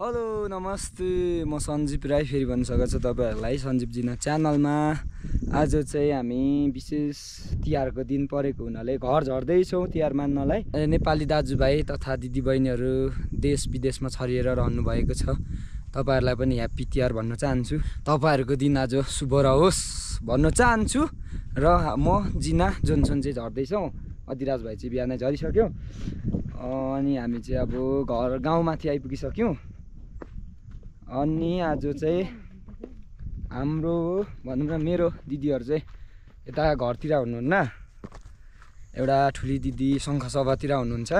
Hello नमस्ते। म सञ्जीव राई फेरि भन्न सक्छु तपाईँहरूलाई सञ्जीव जिना च्यानलमा। आज चाहिँ हामी विशेष तिहारको दिन परेको हुनाले घर झर्दैछौँ तिहार मान्नलाई। नेपाली दाजुभाइ तथा दिदीबहिनीहरू देश विदेशमा छरिएर रहनुभएको छ। तपाईँहरूलाई पनि ह्याप्पी तिहार भन्न चाहन्छु। तपाईँहरूको दिन आज शुभ रहोस् भन्न चाहन्छु। र म जिना जोनसन चाहिँ झर्दैछौँ। अधिराज भाइ चाहिँ बिहानै झरिसक्यो। अनि हामी चाहिँ अब घर गाउँमाथि आइपुगिसक्यौँ। अनि आज चाहिँ हाम्रो भनौँ न मेरो दिदीहरू चाहिँ यता घरतिर हुनुहुन्न। एउटा ठुली दिदी शङ्खसभातिर हुनुहुन्छ।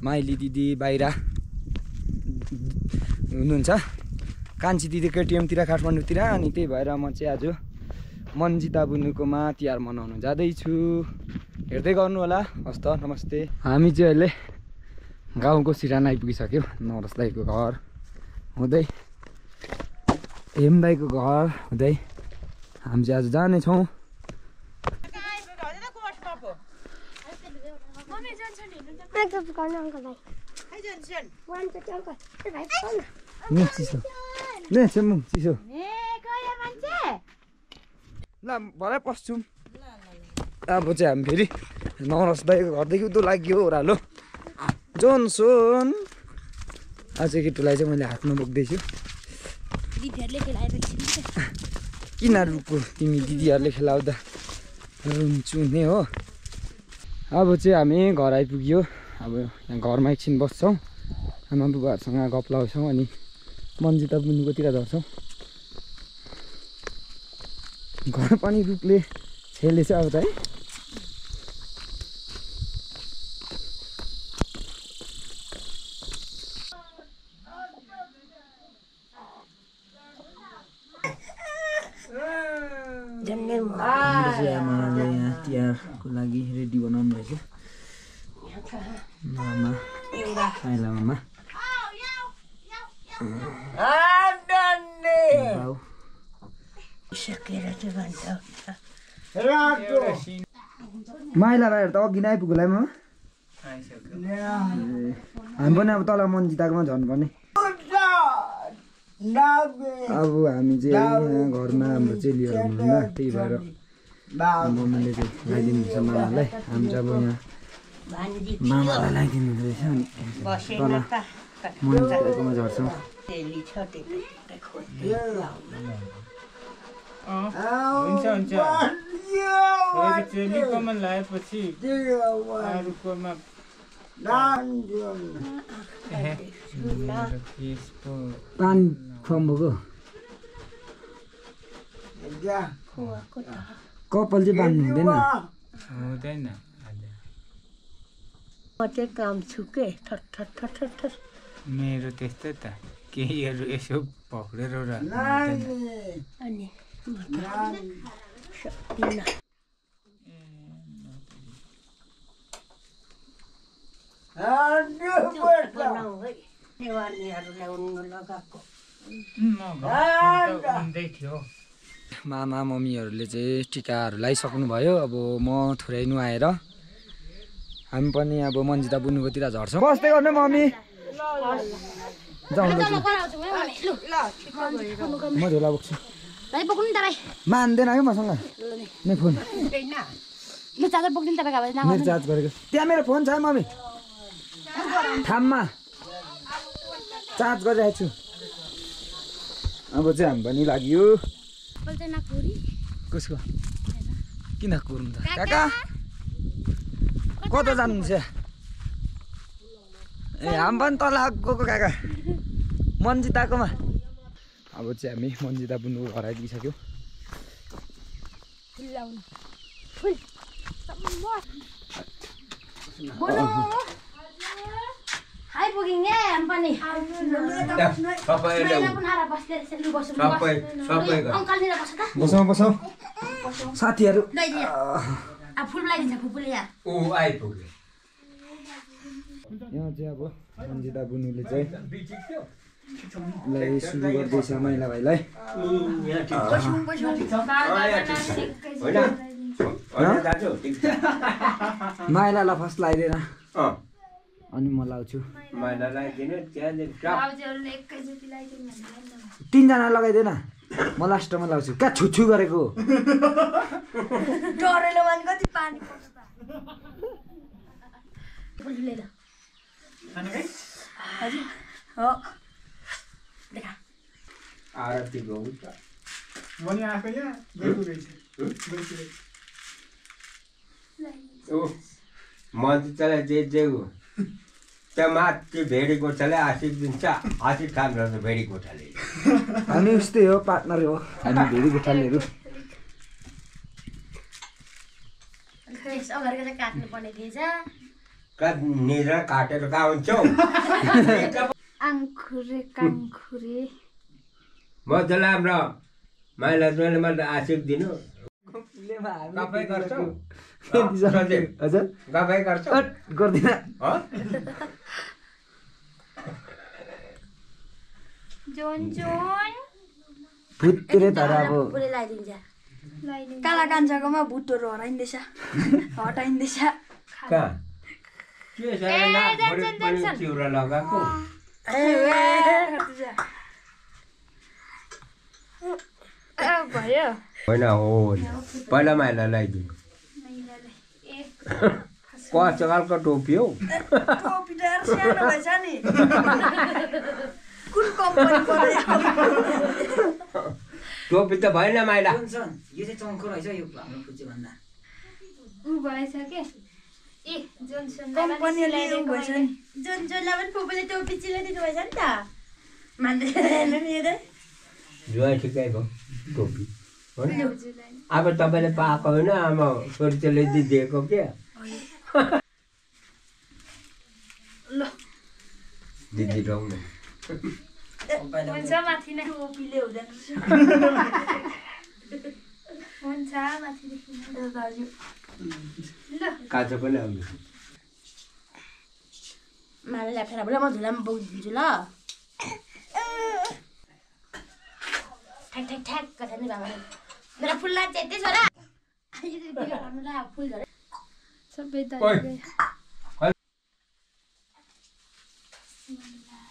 माइली दिदी बाहिर हुनुहुन्छ। कान्छी दिदी केटिएमतिर काठमाडौँतिर। अनि त्यही भएर म चाहिँ आज मन्जिता बुनुकोमा तिहार मनाउनु जाँदैछु। हेर्दै गर्नु होला हस् त नमस्ते। हामी चाहिँ अहिले गाउँको सिरान आइपुगिसक्यो। नरस घर। हुँदै हेम दाईको घर हुँदै हामी चाहिँ आज जानेछौँ चिसो ल भरे पस्छौँ। अब चाहिँ हामी फेरि नरस दाईको घरदेखि उतो लाग्यो ओह्रालो। जोनसोन आज केटुलाई चाहिँ मैले हातमा बोक्दैछु। किन रुको तिमी दिदीहरूले खेलाउँदा? रुन्छु नि हो। अब चाहिँ हामी घर आइपुग्यो। अब यहाँ घरमा एकछिन बस्छौँ। आमा बुबाहरूसँग गफ लगाउँछौँ अनि मन्जिता बुनुकोतिर झर्छौँ घर पनि रुखले छेलेछ अब त है हाम्रो चाहिँ आमाले यहाँ तिहारको लागि रेडी बनाउनु रहेछ मामा साइला मामा बाउ सकेर चाहिँ भन्छ। माइला भाइहरू त अघि नै आइपुग्यो होला मामा हामी पनि अब तल मन्जिताकोमा झर्नुपर्ने अब हामी चाहिँ यहाँ घरमा हाम्रो चेलीहरू हुनुहुन्न त्यही भएर मम्मीले चाहिँ लगाइदिनुहुन्छ मामालाई। हामी चाहिँ अब यहाँ मामालाई लगाइदिनु हुँदैछ अनि तल मन्जिताकोमा झर्छौँ। हुन्छ हुन्छ। चेलीकोमा लगाएपछि अरूकोमा पान खुवाउनुभएको? कपाल चाहिँ बान्नु हुँदैन। हुँदैन। म चाहिँ काम छु के ठट ठट ठट ठट ठट मेरो त्यस्तो त। केहीहरू यसो पक्रेर। अनि? मामा मम्मीहरूले चाहिँ टिकाहरू लगाइसक्नुभयो अब म थोरै नुहाएर हामी पनि अब मन्जिता बुनुकोतिर झर्छौँ। बस्दै गर्नु मम्मी। म झोला बोक्छु। भाइ बोक्नु नि तपाईँ मान्दैन है मसँग। नै। फोन। म चार्जर बोक्नु नि तपाईँको अब मेरो चार्ज गरेको त्यहाँ मेरो फोन छ मम्मी। थाममा। चार्ज गरिरहेको छु। अब चाहिँ हामी पनि लाग्यो। कसको? किन कुर्नु त? काका। कता जानुहुन्छ? ए हामी पनि तल गएको काका? मन्जिताकोमा। अब चाहिँ हामी मन्जिता बुन्नुको घर आइपुगिसक्यो आइपुग्यौँ है हामी पनि। नाइला पनि आएर बस्दै रहेछ लु बसौँ अङ्कलनिर बस त। बसौँ बसौँ। साथीहरू। यहाँ यहाँ चाहिँ अब मन्जिता बुनुले चाहिँ सुरु गर्दैछ महिला भाइलाई। माइलालाई फर्स्ट लगाइदिएन अनि म लाउँछु। तिनजना लगाइदिएन म लास्टमा लाउँछु। कहाँ छुछु गरेको? डरेलो भने कति पानी पर्छ त। लिएर हजुर। हो। आरती गहुँ त। भने आएको यहाँ। ओ मन्दिरलाई जे जे हो। त्या माथि भेडी गोठाले आशिक दिन्छ। आशिक खान्छ भेडी गोठाले हामी उस्तै हो पार्टनर हो। हामी भेरी गोठालेहरू काट्नु काटेर कहाँ हुन्छौ? आङखुरे काङखुरे। मजाले हाम्रो माइला जोइले मैले आशिक दिनु। गफै गर्छौ? गफै गर्छौ? गर्दिन। भुत्रे तर अब। काला कान्छाकोमा भुटहरू हराइँदैछ हटाइँदैछ के छ? लगाएको। ए, भयो। होइन हो पहिला माइला लगाइदिनु टोपी हौ। टोपी त भएन माइला। यो चाहिँ चङ्खो रहेछ यो हाम्रो फुच्चे भन्दा। ऊ भएछ के? ए जोनसनलाई पनि टोपी चिलाइदिनु भएछ नि त। नि हेर्दै जुवा ठिकैको टोपी। हो नि? भाउजूलाई नि। अब तपाईँले पाएको होइन आमा छोरीचेले दिएको के? ल। दिदी काँचो पनि आउनु। माला ल्यापेर बोला म झुलामा बोकिदिन्छु ल। ठ्याक ठ्याक ठ्याक गर्छ नि बाबाले मेरो यतै छोरा फुल झरे सबै ओइ।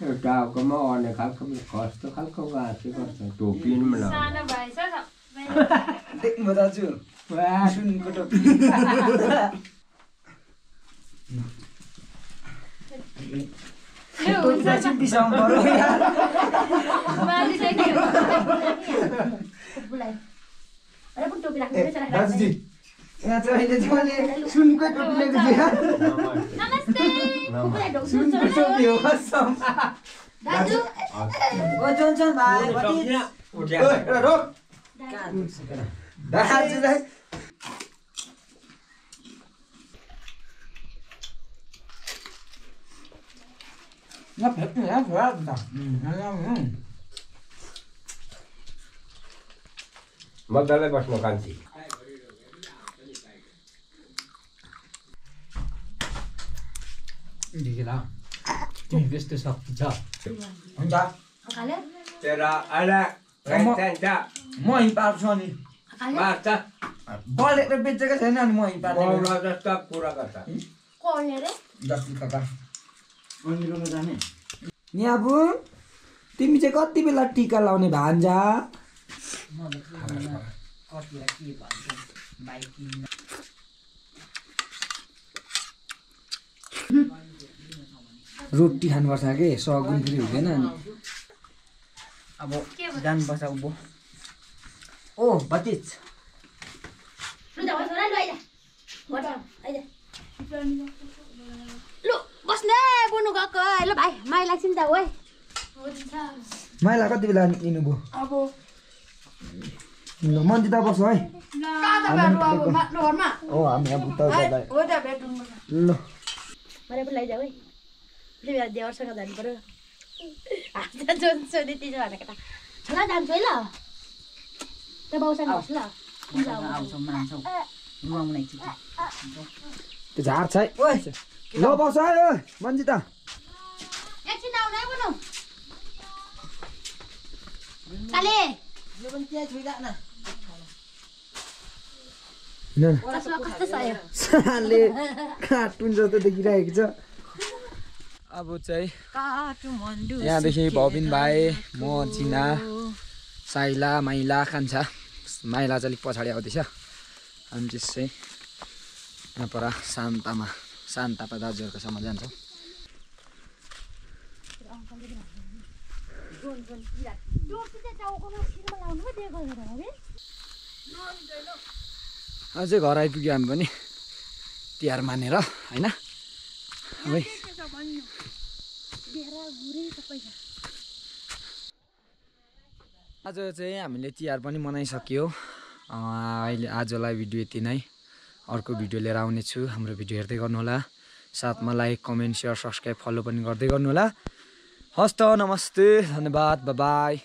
दाजुले टाउकोमा अर्ने खालको कस्तो खालको गाँसे गर्छ टोपी दाजु सुनको टोपी बिसाउनु पर्यो दाजुजी यहाँ चाहिँ अहिले चाहिँ मैले सुनको टोपी ल्याएको छु सुनको टोपी हो कसम दाजु ओ जोनसन भाइ सक्दिनँ, ओइ, उठ्या। एउटा रोक दाजुलाई यहाँ फेक्नु यहाँ छोरा त मजाले बस्नु कान्छी त्यस्तो शक्ति छ हुन्छ तेरा म पार्छु खाले मार्छ बलेर बेचेको छैन म जस्तो कुरा गर्छ रे जाने न्याबु तिमी चाहिँ कति बेला टिका लाउने भान्जा? रोटी खानुपर्छ कि? सगुन फेरि हुँदैन नि। अब जानुपर्छ उँभो ओ भतिज। लु लु लु बस्ने बुनु गएको ल भाइ माइ लाग्छ नि त ओइ माइला कति बेला लिनुभयो अब ल मन्दिर बस्छ है हामी अब हो ल पनि लैजाऊ है फेरि मेरो देवरसँग जानु पऱ्यो आज जोन सोधि तिज भनेको त छोरा जान्छु है ल त्यो बाउसँग ल छ है। ल बस है मन्जिता एकछिन आउनु है बुनु काले। हिँड न। चस्मा कस्तो छ यो साले कार्टुन जस्तो देखिरहेको छ। अब चाहिँ यहाँदेखि भविन भाइ म जिना साइला माइला खान्छ। माइला चाहिँ अलिक पछाडि आउँदैछ। हामी चाहिँ। यहाँ पर शान्तामा शान्तापा दाजुहरूकोसम्म जान्छौँ अझै घर आइपुग्यो हामी पनि तिहार मानेर होइन? आज चाहिँ हामीले तिहार पनि मनाइसक्यो। अहिले आजलाई भिडियो यति नै। अर्को भिडियो लिएर आउनेछु। हाम्रो भिडियो हेर्दै गर्नुहोला। साथमा like comment share subscribe follow पनि गर्दै गर्नुहोला। हस्त नमस्ते धन्यवाद बाई